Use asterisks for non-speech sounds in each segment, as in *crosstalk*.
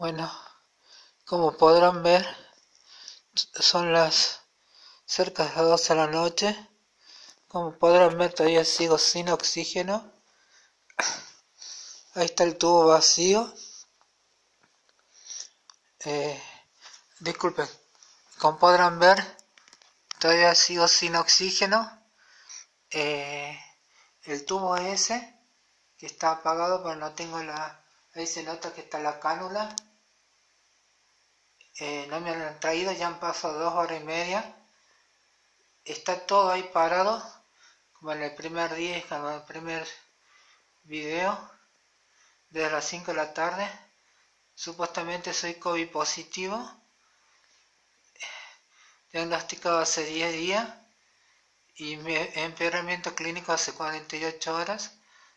Bueno, como podrán ver, son las cerca de las 12 de la noche. Como podrán ver, todavía sigo sin oxígeno. Ahí está el tubo vacío. Eh, disculpen, como podrán ver, todavía sigo sin oxígeno. Eh, el tubo ese, que está apagado, pero no tengo la... Ahí se nota que está la cánula. Eh, no me han traído, ya han pasado dos horas y media. Está todo ahí parado, como en el primer día, como en el primer video, desde las 5 de la tarde. Supuestamente soy COVID positivo, diagnosticado hace 10 días y mi empeoramiento clínico hace 48 horas,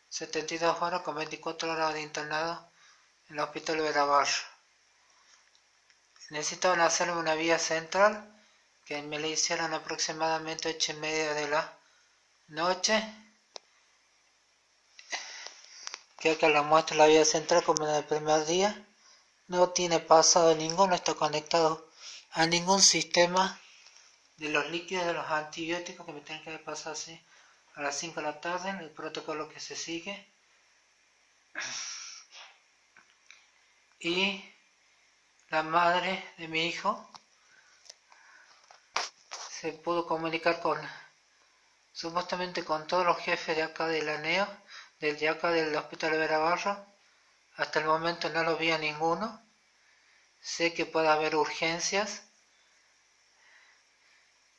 72 horas con 24 horas de internado en el hospital Barrio. Necesitaban hacerme una vía central que me la hicieron aproximadamente 8 y media de la noche. Que acá la muestra la vía central como en el primer día no tiene pasado ninguno, está conectado a ningún sistema de los líquidos de los antibióticos que me tienen que pasar así a las 5 de la tarde en el protocolo que se sigue. Y la madre de mi hijo se pudo comunicar con supuestamente con todos los jefes de acá de la NEO, del de acá del hospital Verabarro hasta el momento no lo vi a ninguno. Sé que puede haber urgencias,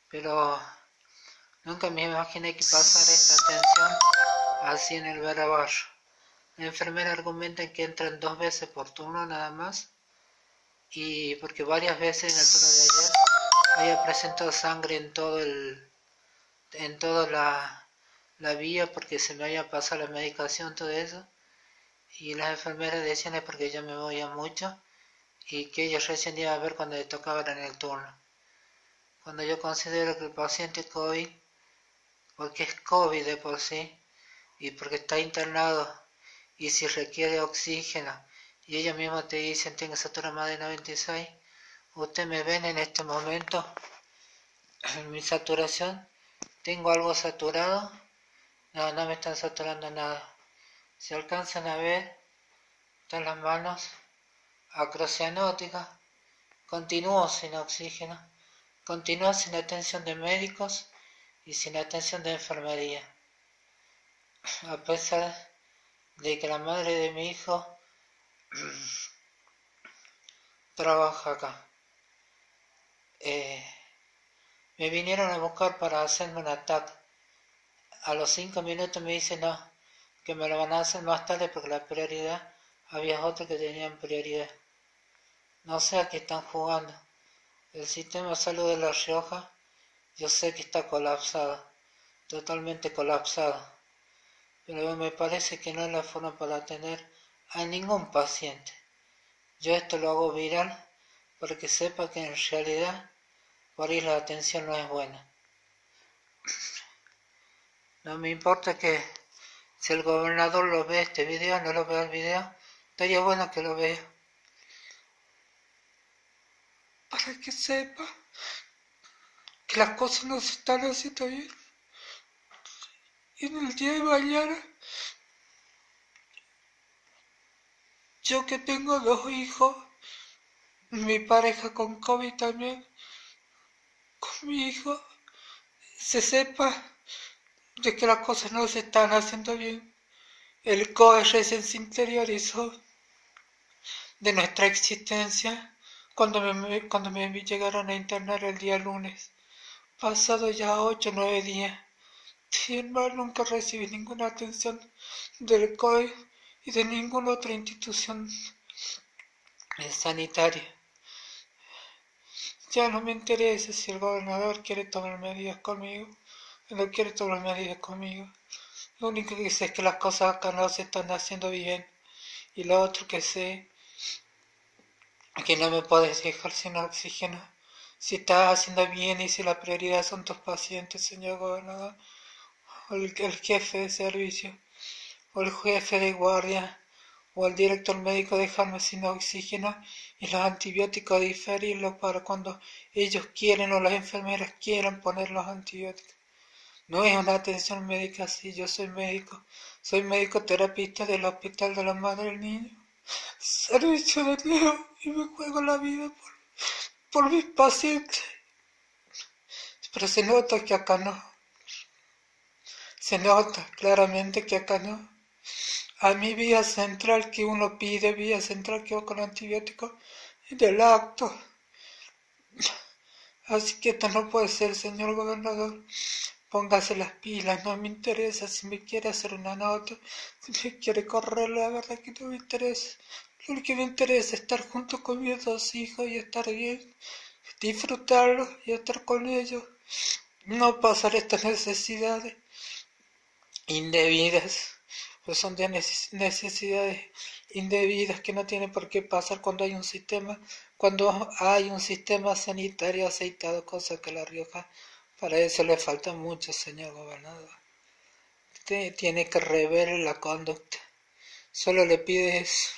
pero nunca me imaginé que pasara esta atención así en el Verabarro. La enfermera argumenta que entran dos veces por turno nada más y porque varias veces en el turno de ayer había presentado sangre en todo el en toda la, la vía porque se me había pasado la medicación todo eso y las enfermeras decían es porque yo me voy a mucho y que ellos recién iban a ver cuando le tocaba en el turno. Cuando yo considero que el paciente COVID, porque es COVID de por sí, y porque está internado, y si requiere oxígeno, y ellos mismos te dicen tengo satura más de 96, usted me ven en este momento, en *clears throat* mi saturación, tengo algo saturado, no, no me están saturando nada se alcanzan a ver, están las manos acrocianóticas, continúo sin oxígeno, continúo sin atención de médicos y sin atención de enfermería. *clears throat* A pesar de que la madre de mi hijo trabaja acá. Eh, me vinieron a buscar para hacerme un ataque. A los cinco minutos me dicen, no, que me lo van a hacer más tarde porque la prioridad, había otros que tenían prioridad. No sé a qué están jugando. El sistema de salud de La Rioja, yo sé que está colapsado, totalmente colapsado. Pero me parece que no es la forma para atender a ningún paciente. Yo esto lo hago viral para que sepa que en realidad por ahí la atención no es buena. No me importa que si el gobernador lo ve este video, no lo ve el video, estaría bueno que lo vea. Para que sepa que las cosas no se están haciendo bien. Y en el día de mañana, yo que tengo dos hijos, mi pareja con COVID también, con mi hijo, se sepa de que las cosas no se están haciendo bien. El COE se interiorizó de nuestra existencia cuando me, cuando me llegaron a internar el día lunes. Pasado ya ocho o nueve días. Sin embargo, nunca recibí ninguna atención del COE y de ninguna otra institución sanitaria. Ya no me interesa si el gobernador quiere tomar medidas conmigo no quiere tomar medidas conmigo. Lo único que sé es que las cosas acá no se están haciendo bien. Y lo otro que sé es que no me puedes dejar sin oxígeno. Si estás haciendo bien y si la prioridad son tus pacientes, señor gobernador, o el, jefe de servicio, o el jefe de guardia, o al director médico dejarme sin oxígeno y los antibióticos diferirlos para cuando ellos quieren o las enfermeras quieran poner los antibióticos. No es una atención médica así, yo soy médico, soy médico terapista del Hospital de la Madre del Niño, servicio de Dios y me juego la vida por, por mis pacientes. Pero se nota que acá no. Se nota claramente que acá no a mi vía central que uno pide, vía central que va con antibióticos, del acto. Así que esto no puede ser, señor gobernador. Póngase las pilas, no me interesa si me quiere hacer una nota, si me quiere correr, la verdad que no me interesa. Lo que me interesa es estar junto con mis dos hijos y estar bien, disfrutarlos y estar con ellos. No pasar estas necesidades indebidas pues son de necesidades indebidas que no tienen por qué pasar cuando hay un sistema, cuando hay un sistema sanitario aceitado, cosa que La Rioja para eso le falta mucho, señor gobernador. Usted tiene que rever la conducta. Solo le pide eso.